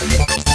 Gracias.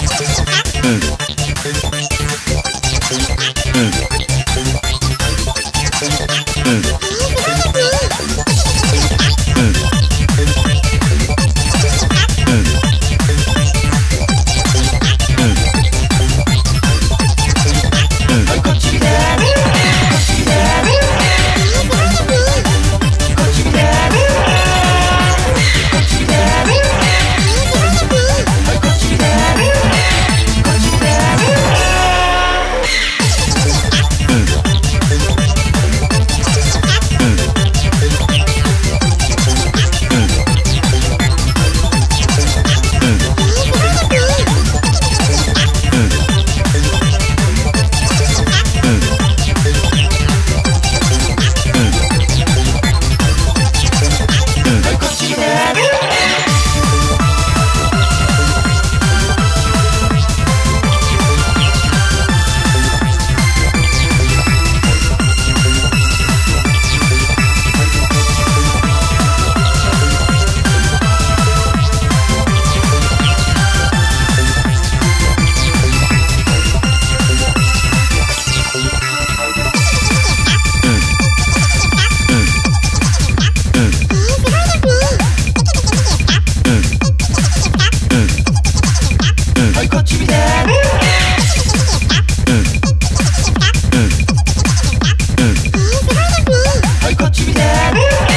¡Ah!